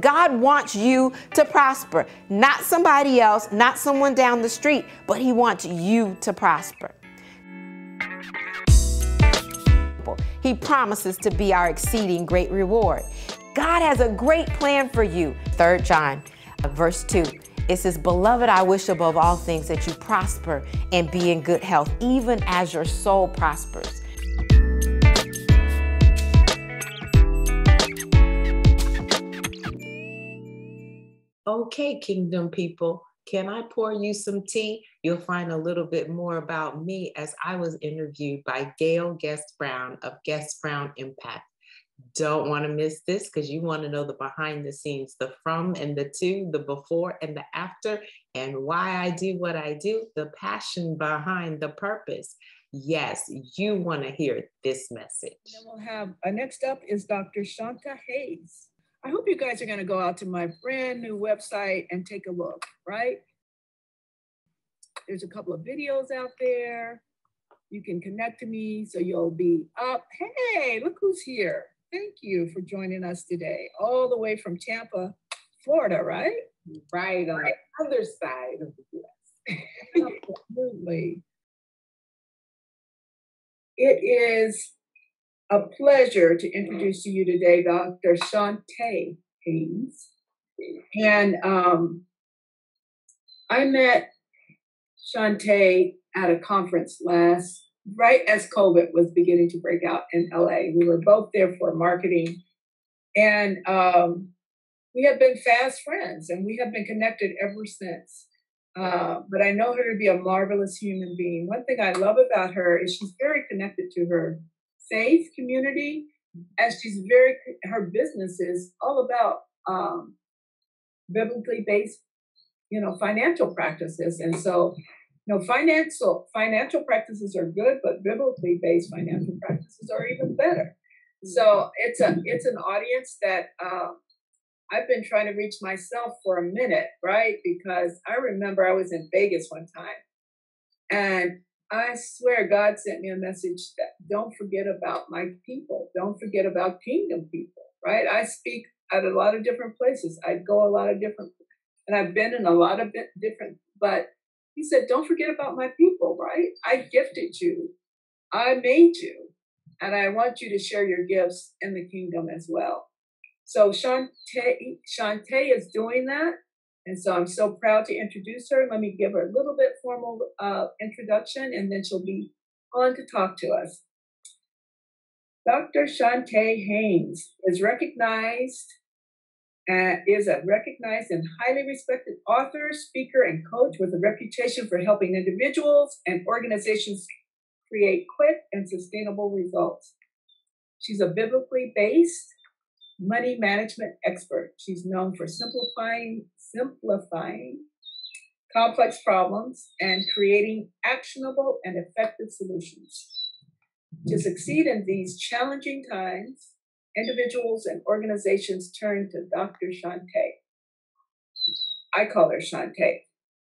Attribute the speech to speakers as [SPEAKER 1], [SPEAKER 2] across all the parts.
[SPEAKER 1] God wants you to prosper, not somebody else, not someone down the street, but He wants you to prosper. He promises to be our exceeding great reward. God has a great plan for you. 3 John, uh, verse 2. It says, Beloved, I wish above all things that you prosper and be in good health, even as your soul prospers.
[SPEAKER 2] Okay, kingdom people, can I pour you some tea? You'll find a little bit more about me as I was interviewed by Gayle Guest Brown of Guest Brown Impact. Don't want to miss this because you want to know the behind the scenes, the from and the to, the before and the after, and why I do what I do, the passion behind the purpose. Yes, you want to hear this message.
[SPEAKER 3] then we'll have uh, next up is Dr. Chonta Haynes. I hope you guys are going to go out to my brand new website and take a look, right? There's a couple of videos out there. You can connect to me so you'll be up. Hey, look who's here. Thank you for joining us today, all the way from Tampa, Florida, right?
[SPEAKER 2] Right on right. the other side of the
[SPEAKER 3] US. Absolutely. It is a pleasure to introduce to you today Dr. Chonta Haynes. And um, I met Chonta at a conference last, right as COVID was beginning to break out in LA. We were both there for marketing. And um, we have been fast friends and we have been connected ever since. Uh, but I know her to be a marvelous human being. One thing I love about her is she's very connected to her faith community, as she's very her business is all about um, biblically based, you know, financial practices, and so. You know, financial financial practices are good, but biblically based financial practices are even better. So it's a it's an audience that um, I've been trying to reach myself for a minute, right? Because I remember I was in Vegas one time, and I swear God sent me a message that don't forget about my people. Don't forget about kingdom people, right? I speak at a lot of different places. I go a lot of different, and I've been in a lot of different, but he said, don't forget about my people, right? I gifted you. I made you. And I want you to share your gifts in the kingdom as well. So Chonta, Chonta is doing that. And so I'm so proud to introduce her. Let me give her a little bit formal uh, introduction and then she'll be on to talk to us. Dr. Chonta Haynes is recognized and is a recognized and highly respected author, speaker, and coach with a reputation for helping individuals and organizations create quick and sustainable results. She's a biblically based money management expert. She's known for simplifying simplifying complex problems and creating actionable and effective solutions. To succeed in these challenging times, individuals and organizations turn to Dr. Chonta. I call her Chonta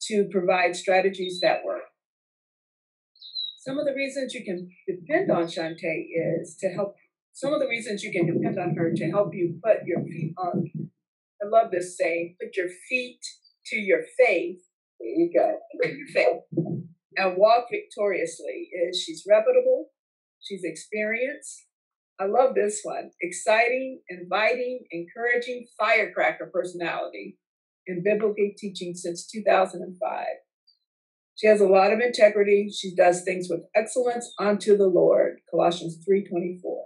[SPEAKER 3] to provide strategies that work. Some of the reasons you can depend on Chonta is to help. Some of the reasons you can depend on her to help you put your feet on I love this saying, put your feet to your faith. There you go. Faith. And walk victoriously is she's reputable, she's experienced. I love this one. Exciting, inviting, encouraging, firecracker personality in biblical teaching since 2005. She has a lot of integrity. She does things with excellence unto the Lord. Colossians 3:24.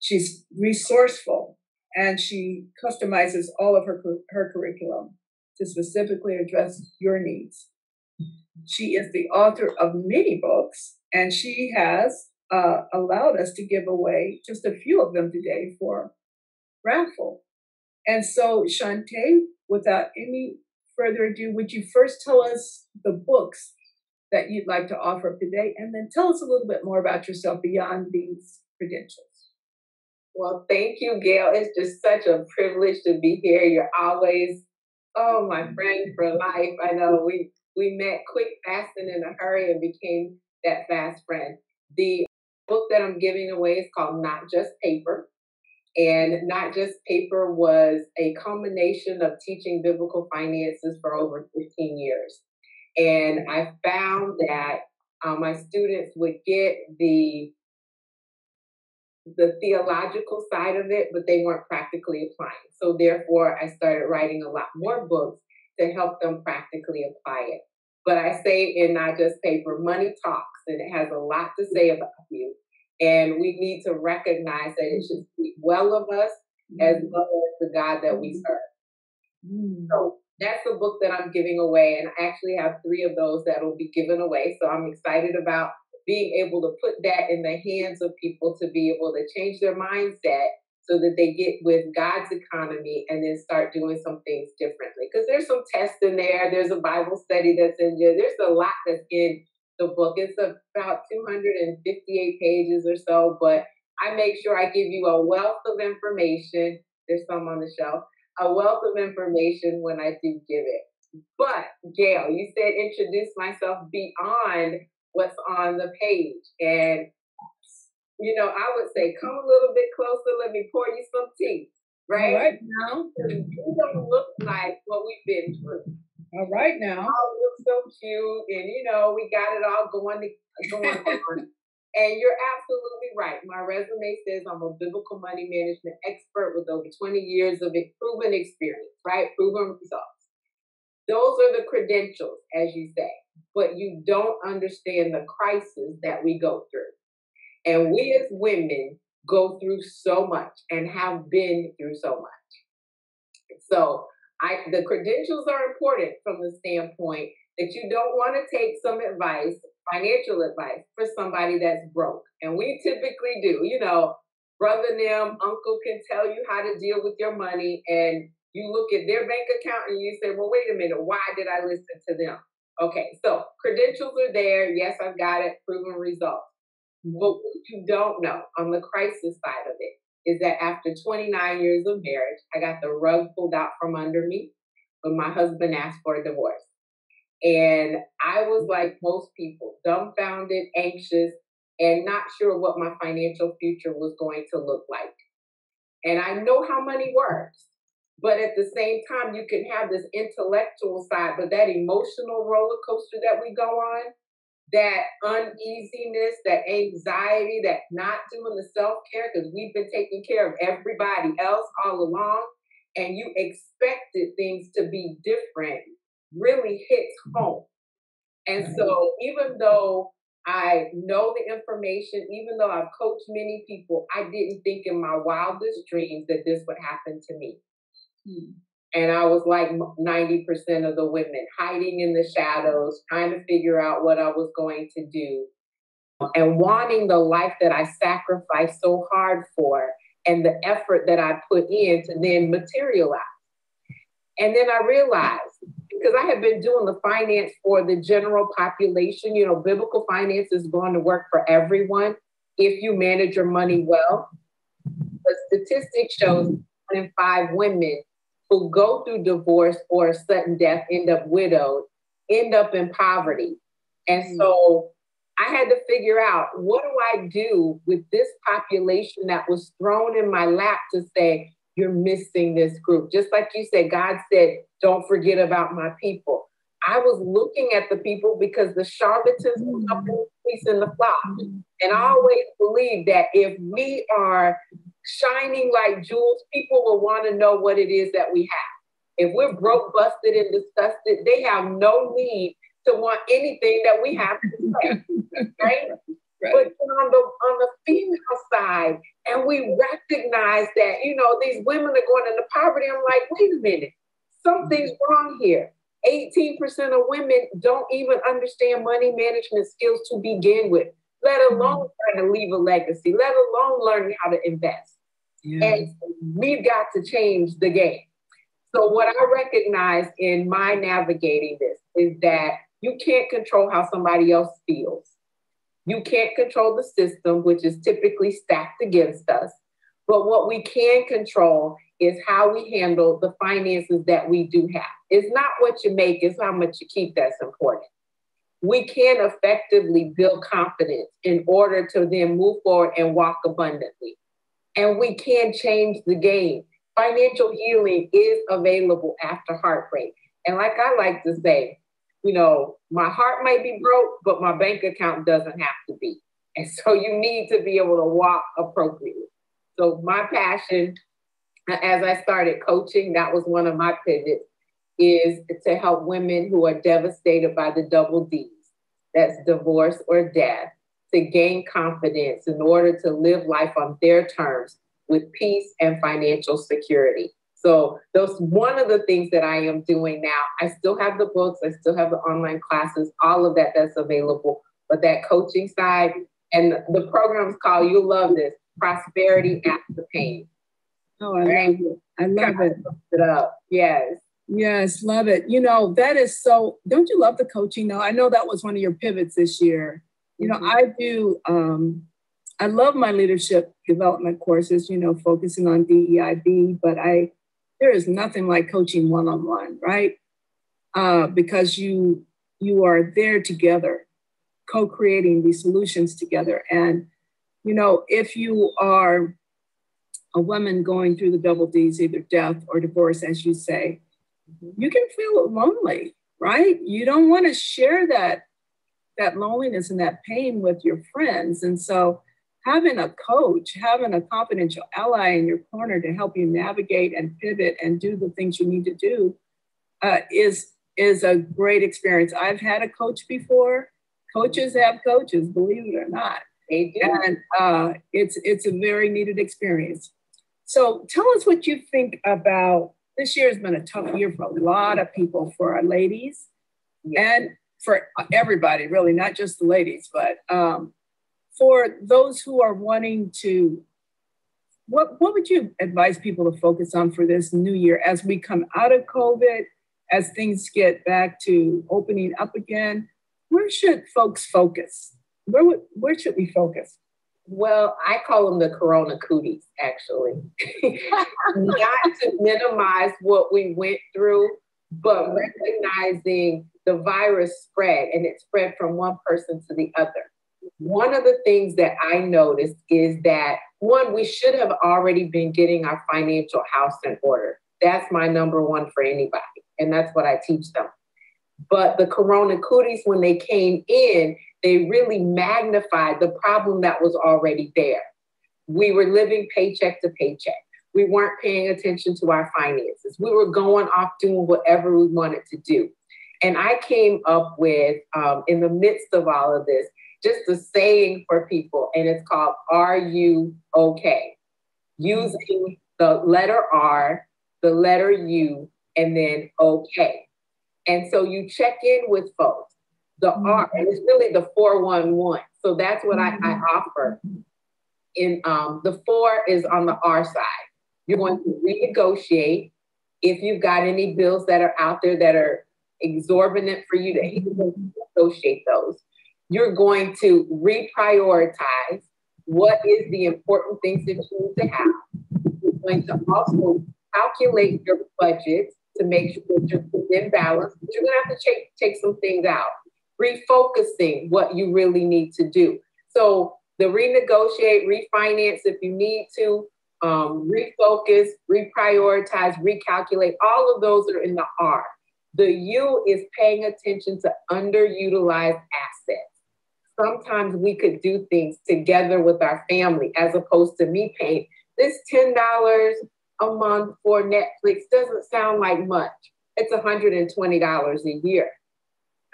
[SPEAKER 3] She's resourceful and she customizes all of her, her curriculum to specifically address your needs. She is the author of many books, and she has uh, allowed us to give away just a few of them today for raffle. And so, Chonta, without any further ado, would you first tell us the books that you'd like to offer today, and then tell us a little bit more about yourself beyond these credentials?
[SPEAKER 2] Well, thank you, Gayle. It's just such a privilege to be here. You're always, oh, my friend for life. I know we we met quick, fast, and in a hurry, and became that fast friend. The book that I'm giving away is called Not Just Paper. And Not Just Paper was a combination of teaching biblical finances for over 15 years. And I found that uh, my students would get the the theological side of it, but they weren't practically applying. So therefore, I started writing a lot more books to help them practically apply it. But I say in not just paper, money talks, and it has a lot to say about you. And we need to recognize that it should speak well of us as mm-hmm. well as the God that we serve. Mm. So that's the book that I'm giving away. And I actually have three of those that will be given away. So I'm excited about being able to put that in the hands of people to be able to change their mindset so that they get with God's economy and then start doing some things differently. Because there's some tests in there, there's a Bible study that's in there, there's a lot that's in the book. It's about 258 pages or so, but I make sure I give you a wealth of information. There's some on the shelf, a wealth of information when I do give it. But Gayle, you said introduce myself beyond what's on the page. And you know, I would say, come a little bit closer. Let me pour you some tea. Right,
[SPEAKER 3] All right now,
[SPEAKER 2] you don't look like what we've been through.
[SPEAKER 3] All right now,
[SPEAKER 2] all look so cute, and you know, we got it all going going on. And you're absolutely right. My resume says I'm a biblical money management expert with over 20 years of proven experience, right? Proven results. Those are the credentials, as you say, but you don't understand the crisis that we go through. And we as women go through so much and have been through so much. So I the credentials are important from the standpoint that you don't want to take some advice, financial advice, for somebody that's broke. And we typically do, you know, brother them, uncle can tell you how to deal with your money and you look at their bank account and you say, well, wait a minute, why did I listen to them? Okay, so credentials are there. Yes, I've got it, proven results. But what you don't know on the crisis side of it is that after 29 years of marriage, I got the rug pulled out from under me when my husband asked for a divorce. And I was like most people, dumbfounded, anxious, and not sure what my financial future was going to look like. And I know how money works. But at the same time, you can have this intellectual side, but that emotional roller coaster that we go on, that uneasiness, that anxiety, that not doing the self care because we've been taking care of everybody else all along, and you expected things to be different, really hits mm-hmm. home. And so, even though I know the information, even though I've coached many people, I didn't think in my wildest dreams that this would happen to me. And I was like 90% of the women hiding in the shadows, trying to figure out what I was going to do and wanting the life that I sacrificed so hard for and the effort that I put in to then materialize. And then I realized because I had been doing the finance for the general population, you know, biblical finance is going to work for everyone if you manage your money well. The statistic shows one in five women who go through divorce or sudden death end up widowed, end up in poverty. And mm. so I had to figure out what do I do with this population that was thrown in my lap to say, you're missing this group. Just like you said, God said, don't forget about my people. I was looking at the people because the charlatans were up in the flock. And I always believe that if we are shining like jewels, people will want to know what it is that we have. If we're broke, busted, and disgusted, they have no need to want anything that we have to say, right? Right. But on the on the female side, and we recognize that you know these women are going into poverty. I'm like, wait a minute, something's mm-hmm. wrong here. 18% of women don't even understand money management skills to begin with, let alone mm-hmm. trying to leave a legacy, let alone learning how to invest. Yeah. And we've got to change the game. So, what I recognize in my navigating this is that you can't control how somebody else feels. You can't control the system, which is typically stacked against us. But what we can control is how we handle the finances that we do have. It's not what you make, it's how much you keep that's important. We can effectively build confidence in order to then move forward and walk abundantly. And we can change the game. Financial healing is available after heartbreak. And like I like to say, you know, my heart might be broke, but my bank account doesn't have to be. And so you need to be able to walk appropriately. So my passion, as I started coaching, that was one of my pivots, is to help women who are devastated by the double D's. That's divorce or death to gain confidence in order to live life on their terms with peace and financial security. So those one of the things that I am doing now. I still have the books, I still have the online classes, all of that that's available. But that coaching side and the program is called "You'll Love This: Prosperity After Pain."
[SPEAKER 3] Oh, I love it! I love it.
[SPEAKER 2] it up. Yes.
[SPEAKER 3] Yes, love it. You know, that is so, don't you love the coaching though? I know that was one of your pivots this year. You know, I do, um, I love my leadership development courses, you know, focusing on DEIB, but I, there is nothing like coaching one on one, right? Uh, because you, you are there together, co creating these solutions together. And, you know, if you are a woman going through the double D's, either death or divorce, as you say, mm-hmm. you can feel lonely, right? You don't want to share that that loneliness and that pain with your friends. And so having a coach, having a confidential ally in your corner to help you navigate and pivot and do the things you need to do uh, is is a great experience. I've had a coach before. Coaches have coaches, believe it or not.
[SPEAKER 2] They do.
[SPEAKER 3] And uh, it's it's a very needed experience. So tell us what you think about this year has been a tough year for a lot of people, for our ladies. And for everybody, really, not just the ladies, but um, for those who are wanting to, what, what would you advise people to focus on for this new year as we come out of COVID, as things get back to opening up again? Where should folks focus? Where, would, where should we focus?
[SPEAKER 2] Well, I call them the corona cooties, actually. Not to minimize what we went through, but recognizing the virus spread and it spread from one person to the other. One of the things that I noticed is that one, we should have already been getting our financial house in order. That's my number one for anybody. And that's what I teach them. But the corona cooties, when they came in, they really magnified the problem that was already there. We were living paycheck to paycheck. We weren't paying attention to our finances. We were going off doing whatever we wanted to do. And I came up with, um, in the midst of all of this, just a saying for people, and it's called Are You Okay? Using the letter R, the letter U, and then okay. And so you check in with folks. The mm-hmm. R, and it's really the 411. So that's what. I, I, mm-hmm. offer. In um, the four is on the R side. You're going to renegotiate if you've got any bills that are out there that are exorbitant for you to associate those. You're going to reprioritize what is the important things that you need to have. You're going to also calculate your budget to make sure that you're within balance, but you're going to have to take, take some things out. Refocusing what you really need to do. So the renegotiate, refinance if you need to, um, refocus, reprioritize, recalculate, all of those are in the R. The U is paying attention to underutilized assets. Sometimes we could do things together with our family as opposed to me paying this $10 a month for Netflix doesn't sound like much. It's $120 a year.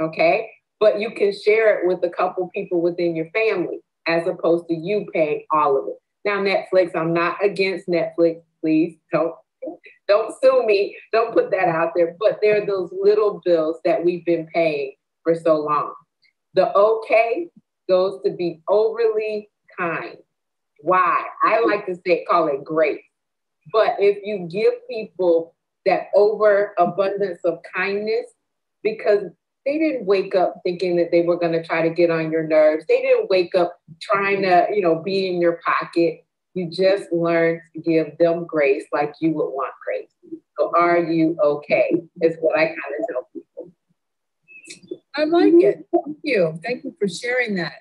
[SPEAKER 2] Okay. But you can share it with a couple people within your family as opposed to you paying all of it. Now, Netflix, I'm not against Netflix. Please don't don't sue me. Don't put that out there. But there are those little bills that we've been paying for so long. The okay goes to be overly kind. Why? I like to say, call it grace. But if you give people that overabundance of kindness, because they didn't wake up thinking that they were going to try to get on your nerves. They didn't wake up trying to, you know, be in your pocket. You just learn to give them grace like you would want grace. So, are you okay? Is what I kind of tell people.
[SPEAKER 3] I like it. Thank you. Thank you for sharing that.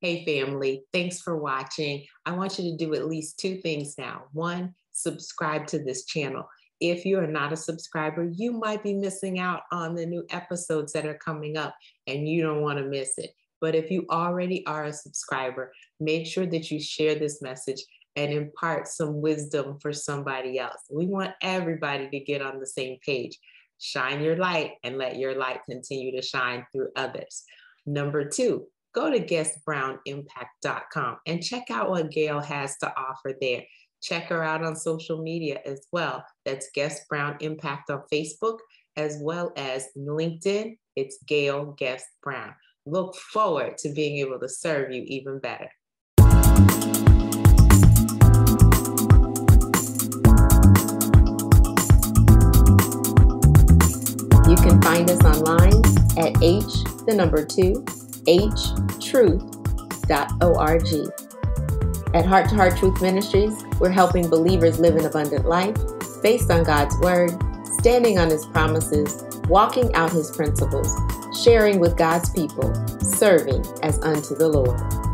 [SPEAKER 2] Hey, family, thanks for watching. I want you to do at least two things now. One, subscribe to this channel. If you are not a subscriber, you might be missing out on the new episodes that are coming up and you don't want to miss it. But if you already are a subscriber, make sure that you share this message and impart some wisdom for somebody else. We want everybody to get on the same page. Shine your light and let your light continue to shine through others. Number two, go to guestbrown.impact.com and check out what Gayle has to offer there. Check her out on social media as well. That's Guest Brown Impact on Facebook, as well as LinkedIn. It's Gayle Guest Brown. Look forward to being able to serve you even better.
[SPEAKER 1] Find us online at H, the number two, h htruth.org. At Heart to Heart Truth Ministries, we're helping believers live an abundant life based on God's Word, standing on His promises, walking out His principles, sharing with God's people, serving as unto the Lord.